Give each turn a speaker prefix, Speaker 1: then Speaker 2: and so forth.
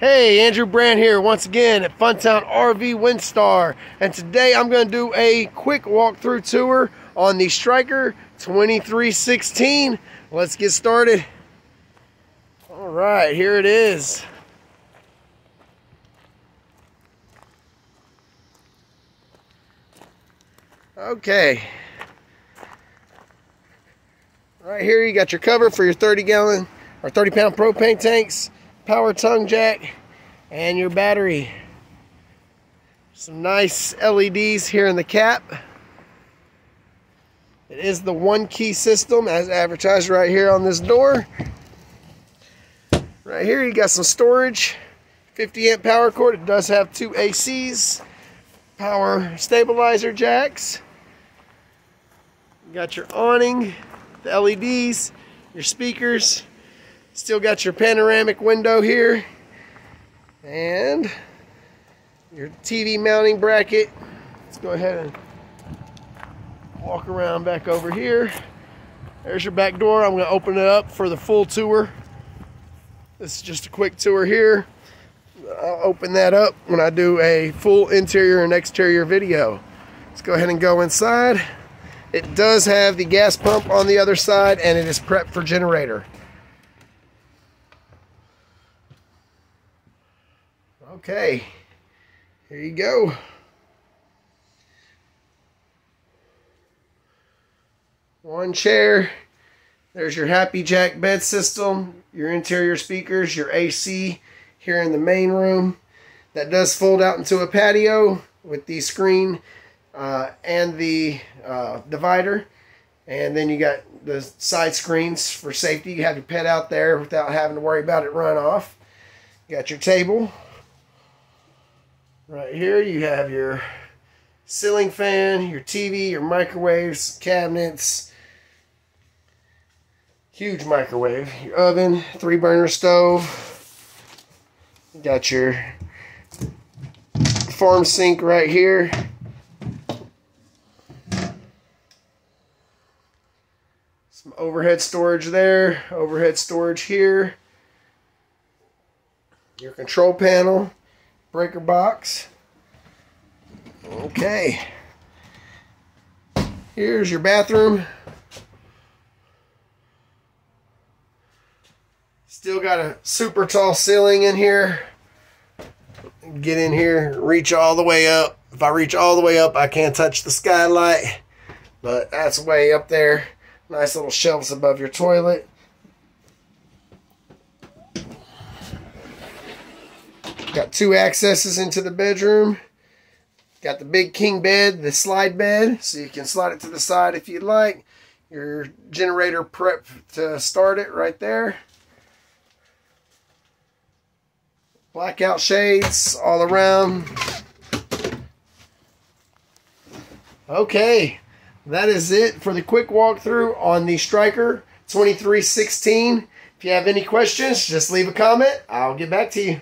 Speaker 1: Hey, Andrew Brand here once again at Fun Town RV Winstar. And today I'm going to do a quick walkthrough tour on the Stryker 2316. Let's get started. All right, here it is. Okay. Right here you got your cover for your 30 gallon or 30 pound propane tanks power tongue jack, and your battery. Some nice LEDs here in the cap. It is the one key system as advertised right here on this door. Right here you got some storage, 50 amp power cord. It does have two ACs, power stabilizer jacks. You got your awning, the LEDs, your speakers, Still got your panoramic window here. And your TV mounting bracket. Let's go ahead and walk around back over here. There's your back door. I'm going to open it up for the full tour. This is just a quick tour here. I'll open that up when I do a full interior and exterior video. Let's go ahead and go inside. It does have the gas pump on the other side and it is prepped for generator. Okay, here you go. One chair. There's your HappiJac bed system, your interior speakers, your AC here in the main room. That does fold out into a patio with the screen uh, and the uh, divider. And then you got the side screens for safety. You have your pet out there without having to worry about it run off. You got your table. Right here you have your ceiling fan, your TV, your microwaves, cabinets, huge microwave, your oven, three burner stove. You got your farm sink right here. Some overhead storage there, overhead storage here. Your control panel breaker box. Okay. Here's your bathroom. Still got a super tall ceiling in here. Get in here, reach all the way up. If I reach all the way up, I can't touch the skylight. But that's way up there. Nice little shelves above your toilet. Got two accesses into the bedroom. Got the big king bed, the slide bed, so you can slide it to the side if you'd like. Your generator prep to start it right there. Blackout shades all around. Okay, that is it for the quick walkthrough on the Stryker 2316. If you have any questions, just leave a comment. I'll get back to you.